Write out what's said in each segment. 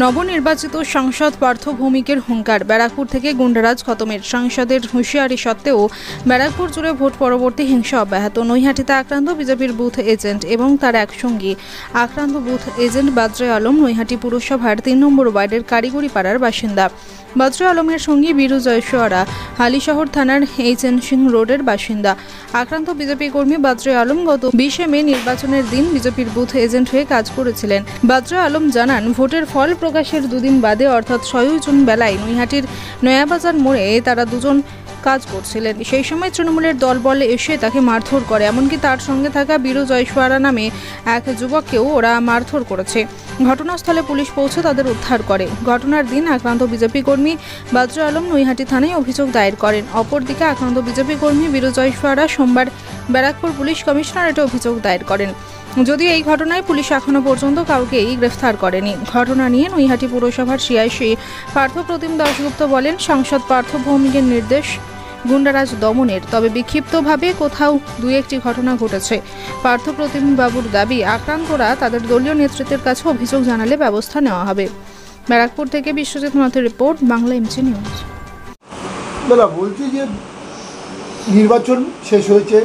নবনির্বাচিত সাংসদ পার্থ ভৌমিকের হুঙ্কার। ব্যারাকপুর থেকে গুন্ডারাজ খতমের। সাংসদের হুঁশিয়ারি সত্ত্বেও ব্যারাকপুর জুড়ে ভোট পরবর্তী হিংসা অব্যাহত। নৈহাটিতে আক্রান্ত বিজেপির বুথ এজেন্ট এবং তার এক সঙ্গী। আক্রান্ত বুথ এজেন্ট বাদ্রে আলম নৈহাটি পুরসভার তিন নম্বর ওয়ার্ডের কারিগরি পাড়ার বাসিন্দা। বজ্র আলমের সঙ্গী বীরু জয়সওয়ারা হালিশহর থানার এইচ এন সিং রোডের বাসিন্দা। আক্রান্ত বিজেপি কর্মী বাদ্রে আলম গত বিশে মে নির্বাচনের দিন বিজেপির বুথ এজেন্ট হয়ে কাজ করেছিলেন। বাদ্রে আলম জানান, ভোটের ফল প্রকাশের দুদিন বাদে, অর্থাৎ ছয়ই জুন বেলায় নৈহাটির নয়াবাজার মোড়ে তারা দুজন কাজ করছিলেন। সেই সময় তৃণমূলের দলবল এসে তাকে মারধর করে। এমনকি তার সঙ্গে থাকা বীরু জয়সোয়ারা নামে এক যুবককেও ওরা মারধর করেছে। ঘটনাস্থলে পুলিশ পৌঁছে তাদের উদ্ধার করে। ঘটনার দিন আক্রান্ত বিজেপি কর্মী বাদ্র আলম নৈহাটি থানায় অভিযোগ দায়ের করেন। অপরদিকে আক্রান্ত বিজেপি কর্মী বীরু জয়সওয়ারা সোমবার ব্যারাকপুর পুলিশ কমিশনারেটে অভিযোগ দায়ের করেন। যদিও এই ঘটনায় পুলিশ এখনও পর্যন্ত কাউকেই গ্রেফতার করেনি। ঘটনা নিয়ে নৈহাটি পুরসভার সিআইসি পার্থ প্রতিম দাশগুপ্ত বলেন, সাংসদ পার্থ ভৌমিকের নির্দেশ গুন্ডারাজ দমনের, তবে বিক্ষিপ্তভাবে কোথাও দু একটি ঘটনা ঘটেছে। পার্থ প্রতিম বাবুর দাবি, আক্রান্তরা তাদের দলীয় নেতৃত্বের কাছে অভিযোগ জানালে ব্যবস্থা নেওয়া হবে। ব্যারাকপুর থেকে বিশ্বজিৎ নাথের রিপোর্ট, বাংলা এমসি নিউজ। বলছি যে নির্বাচন শেষ হয়েছে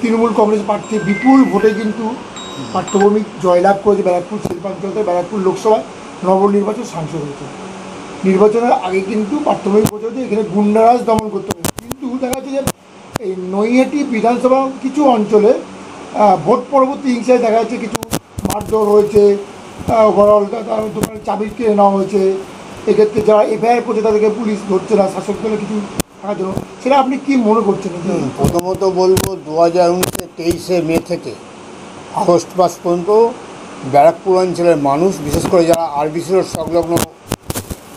তৃণমূল কংগ্রেস প্রার্থী বিপুল ভোটে কিন্তু পাঠ্যভূমিক জয়লাভ করেছে ব্যারাকপুর শিল্পাঞ্চল থেকে ব্যারাকপুর লোকসভায় নবনির্বাচন সাংসদ হয়েছে। নির্বাচনের আগে কিন্তু প্রাথমিক পর্যন্ত এখানে গুন্ডারাজ দমন করতে হবে কিন্তু দেখা যাচ্ছে যে এই নৈহাটি বিধানসভা কিছু অঞ্চলে ভোট পরবর্তী হিংসায় দেখা যাচ্ছে কিছু মারধর হয়েছে ওভারঅল দোকানের চাবি কিনে নেওয়া হয়েছে। এক্ষেত্রে যারা এফআইআর করছে তাদেরকে পুলিশ ধরছে না, শাসক দলে কিছু থাকার জন্য। সেটা আপনি কি মনে করছেন? প্রথমত বলব দু হাজার উনিশে তেইশে মে থেকে আগস্ট মাস পর্যন্ত ব্যারাকপুর অঞ্চলের মানুষ, বিশেষ করে যারা আরবিসি রোড সংলগ্ন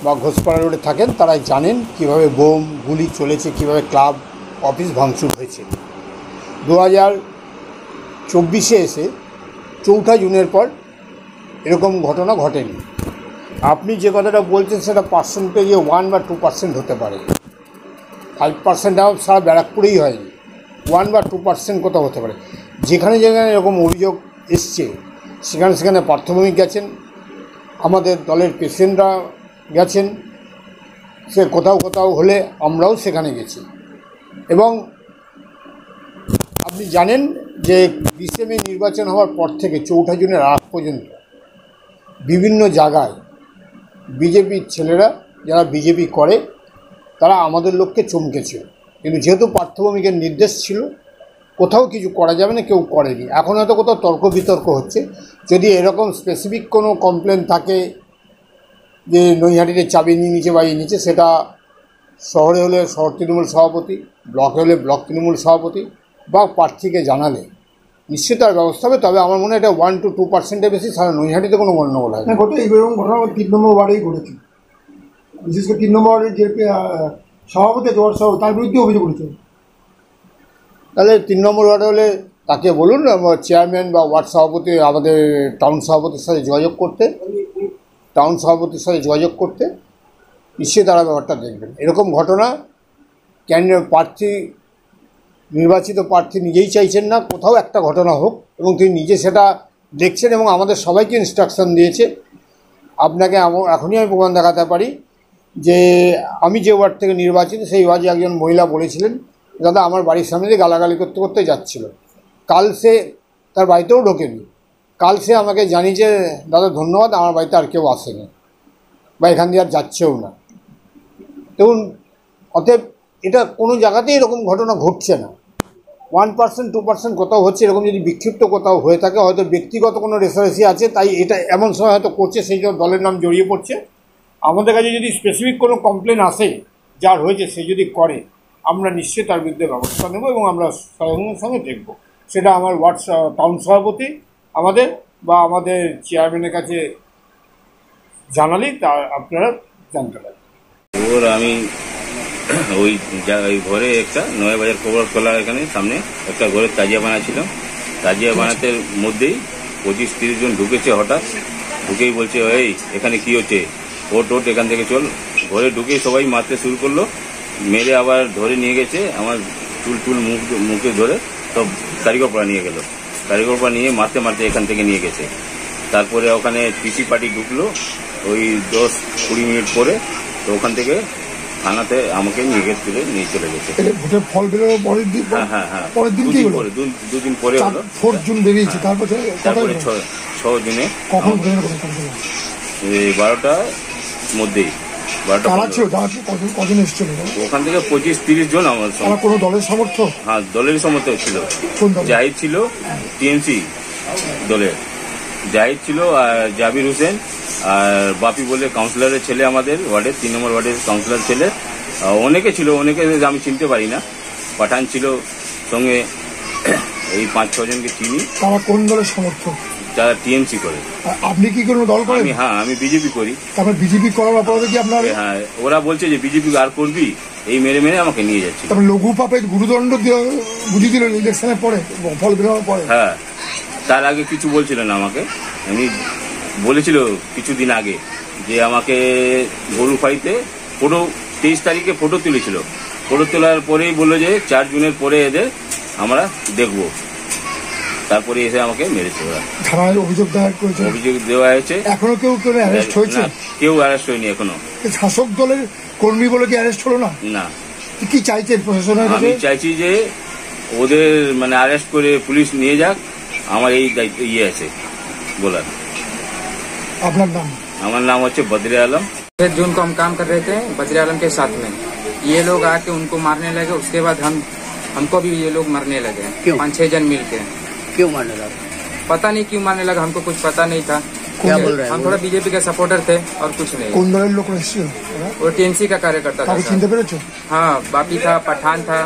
বা ঘোষপাড়া রোডে থাকেন, তারাই জানেন কীভাবে বোম গুলি চলেছে, কীভাবে ক্লাব, অফিস ভাঙচুর হয়েছে। দু হাজার চব্বিশে এসে চৌঠা জুনের পর এরকম ঘটনা ঘটেনি। আপনি যে কথাটা বলছেন, সেটা পার্সেন্টেজে ওয়ান বা টু পার্সেন্ট হতে পারে। ফাইভ পার্সেন্ট সারা ব্যারাকপুরেই হয়নি। ওয়ান বা টু পার্সেন্ট কোথাও হতে পারে। যেখানে যেখানে এরকম অভিযোগ এসছে, সেখানে সেখানে প্রাথমিক গেছেন, আমাদের দলের পেশেন্টরা গেছেন, সে কোথাও কোথাও হলে আমরাও সেখানে গেছি। এবং আপনি জানেন যে বিশে মে নির্বাচন হওয়ার পর থেকে চৌঠা জুনের আগ পর্যন্ত বিভিন্ন জায়গায় বিজেপির ছেলেরা, যারা বিজেপি করে তারা আমাদের লোককে চমকেছিল। কিন্তু যেহেতু পার্থভূমিকের নির্দেশ ছিল, কোথাও কিছু করা যাবে না, কেউ করেনি। এখন হয়তো কোথাও তর্ক বিতর্ক হচ্ছে। যদি এরকম স্পেসিফিক কোনো কমপ্লেন থাকে, যে নৈহাটিতে চাবি নিয়ে নিচে বা নিচে সেটা শহরে হলে শহর তৃণমূল সভাপতি, ব্লকে হলে ব্লক তৃণমূল সভাপতি বা প্রার্থীকে জানালে নিশ্চয়ই তার ব্যবস্থা হবে। তবে আমার মনে হয় এটা ওয়ান টু টু পার্সেন্টের বেশি। সারা নৈহাটিতে কোনো গণ্ডগোল হয় গত ঘটনা নম্বর ওয়ার্ডেই ঘটেছে। বিশেষ করে তিন নম্বর যে সভাপতি ওয়ার্ড সভাপতি তার বিরুদ্ধে অভিযোগ উঠেছে তাহলে তিন নম্বর ওয়ার্ডে হলে তাকে বলুন চেয়ারম্যান বা ওয়ার্ড সভাপতি, আমাদের টাউন সভাপতির সাথে যোগাযোগ করতে। টাউন সভাপতির সাথে যোগাযোগ করতে নিশ্চয়ই তারা ব্যাপারটা দেখবেন। এরকম ঘটনা ক্যান্ডিডেট প্রার্থী, নির্বাচিত প্রার্থী নিজেই চাইছেন না, কোথাও একটা ঘটনা হোক, এবং তিনি নিজে সেটা দেখছেন এবং আমাদের সবাইকে ইনস্ট্রাকশন দিয়েছে। আপনাকে এখনই আমি প্রমাণ দেখাতে পারি যে আমি যে ওয়ার্ড থেকে নির্বাচিত, সেই ওয়ার্ডে একজন মহিলা বলেছিলেন, দাদা, আমার বাড়ির সামনে দিয়ে গালাগালি করতে করতে যাচ্ছিল। কাল সে তার বাড়িতেও ঢোকেনি। কাল সে আমাকে জানিয়েছে, দাদা, ধন্যবাদ, আমার বাড়িতে আর কেউ আসেনি বা এখান দিয়ে আর যাচ্ছেও না। দেখুন, অতএব এটা কোনো জায়গাতেই এরকম ঘটনা ঘটছে না। ওয়ান পার্সেন্ট, টু পার্সেন্ট কোথাও হচ্ছে, এরকম যদি বিক্ষিপ্ত কোথাও হয়ে থাকে, হয়তো ব্যক্তিগত কোনো রেসারেসি আছে, তাই এটা এমন সময় হয়তো করছে, সেই জন্য দলের নাম জড়িয়ে পড়ছে। আমাদের কাছে যদি স্পেসিফিক কোনো কমপ্লেন আসে যার হয়েছে সে যদি করে, আমরা নিশ্চয়ই তার বিরুদ্ধে ব্যবস্থা নেব এবং আমরা সঙ্গে সঙ্গে দেখব। সেটা আমার ওয়ার্ড টাউন সভাপতি আমাদের বা আমাদের চেয়ারম্যানের কাছে জানালেই তা আপনারা জানতে পারবেন। ওর আমি ওই ওই ঘরে একটা নয়া বাজার কবর খোলা এখানে সামনে একটা ঘরে তাজিয়া বানাচ্ছিলাম তাজিয়া বানাতে মধ্যেই পঁচিশ তিরিশ জন ঢুকেছে হঠাৎ। ঢুকেই বলছে, এই, এখানে কি হচ্ছে? ওট ওট এখান থেকে চল। ঘরে ঢুকেই সবাই মারতে শুরু করল। মেরে আবার ধরে নিয়ে গেছে আমার চুল টুল মুখ মুখে ধরে সব কারিগর পাড়া নিয়ে গেল। কারিগর পাড়া নিয়ে মারতে মারতে এখান থেকে নিয়ে গেছে। তারপরে ওখানে পিসি পার্টি ঢুকলো ওই দশ কুড়ি মিনিট পরে তো ওখান থেকে থানাতে আমাকে নিয়ে গেছে তুলে নিয়ে চলে গেছে। ভোটের ফল বেরোনোর পরের দিন হ্যাঁ হ্যাঁ হ্যাঁ পরের দিন কি দুদিন হলো? দু- দুদিন পরে হলো। জুন বেরিয়েছে তারপর তারপরে ছ দিনে কখন বেরোনো কখন? মধ্যেই। ছিল এসেছিল? ওখান থেকে পঁচিশ তিরিশ জন আমার তারা কোনো দলের সমর্থক? হ্যাঁ দলের সমর্থক ছিল। জাহিদ ছিল টিএমসি দলের। জাহিদ ছিল আর জাবির হোসেন আর বাপি বলে কাউন্সিলরের ছেলে আমাদের ওয়ার্ডের তিন নম্বর ওয়ার্ডের কাউন্সিলর ছেলে। অনেকে ছিল অনেকে আমি চিনতে পারি না। পাঠান ছিল সঙ্গে এই পাঁচ ছজনকে চিনি। তারা কোন দলের সমর্থক? যারা টিএমসি করে। আপনি কি কোনো দল করেন? আমি হ্যাঁ আমি বিজেপি করি। তারপর বিজেপি করার অপরাধে কি আপনার হ্যাঁ ওরা বলছে যে বিজেপি আর করবি এই মেরে মেরে আমাকে নিয়ে যাচ্ছে। তারপর লঘু পাপের গুরুদণ্ড দিয়ে- বুঝিয়ে দিল ইলেকশনের পরে ফল বেরোনোর পরে? হ্যাঁ তার আগে কিছু বলছিল না আমাকে। আমি বলেছিল কিছুদিন আগে যে আমাকে গরু ফাইতে ফটো তেইশ তারিখে ফটো তুলেছিল। ফটো তোলার পরেই বলল যে চার জুনের পরে এদের আমরা দেখব। তারপরে এসে আমাকে মেরেছে ওরা থানায় অভিযোগ দায়ের করেছে অভিযোগ দেওয়া হয়েছে এখনো কেউ কেউ অ্যারেস্ট হয়েছে না কেউ অ্যারেস্ট হয়নি এখনো শাসক দলের কর্মী বলে কি অ্যারেস্ট হলো না না কি চাইছেন প্রশাসনের কাছে আমি চাইছি যে ওদের মানে অ্যারেস্ট করে পুলিশ নিয়ে যাক আমার এই দায়িত্ব ইয়ে আছে বলার আপনার নাম আমার নাম হচ্ছে বদরে আলম छह जून को हम काम कर रहे थे बजरी आलम के साथ में ये लोग आके उनको मारने लगे उसके बाद हम हमको भी ये लोग मरने लगे क्यों? पाँच छह जन मिल के क्यों मारने लगा? पता नहीं क्यों मारने लगा हमको कुछ पता नहीं था। क्या बोल रहे हैं हम थोड़ा बीजेपी के सपोर्टर थे और कुछ नहीं। वो टीएमसी का कार्यकर्ता था हाँ? बापी था पठान था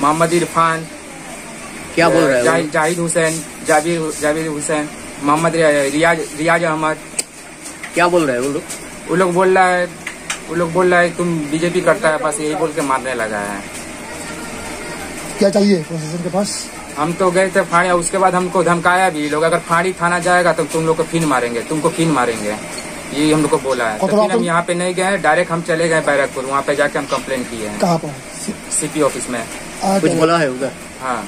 मोहम्मद इरफान क्या बोल रहे हैं? जाहिद हुसैन जाबिर जाबिर हुसैन मोहम्मद रियाज रियाज अहमद। क्या बोल रहे हैं वो लोग? वो लोग बोल रहा है वो लोग बोल रहा है तुम बीजेपी करता है बस यही बोल के मारने लगा है। क्या चाहिए प्रशासन के पास? हम तो गए थे फाड़ी उसके बाद हमको धमकाया भी। लोग अगर फाड़ी थाना जाएगा तो तुम लोग को फिन मारेंगे तुमको फिन मारेंगे। ये हम लोग को बोला है। तो फिर हम यहाँ पे नहीं गए डायरेक्ट हम चले गए बैरकपुर। वहाँ पे जाके हम कम्प्लेन किए हैं। कहाँ पर? सीपी ऑफ़िस में। कुछ बोला है उधर? हाँ।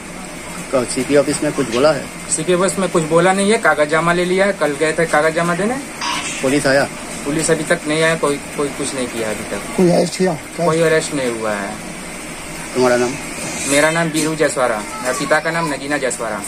सीपी ऑफ़िस में कुछ बोला है? सीपी ऑफ़िस में कुछ बोला नहीं है कागज़ जमा ले लिया है कल गए थे कागज़ जमा देने। पुलिस आया? पुलिस अभी तक नहीं आया कोई कोई कुछ नहीं किया अभी तक। कोई अरेस्ट किया? कोई अरेस्ट नहीं हुआ है। तुम्हारा नाम? मेरा नाम बीरू जसवारा। मेरे पिता का नाम नगीना जसवारा।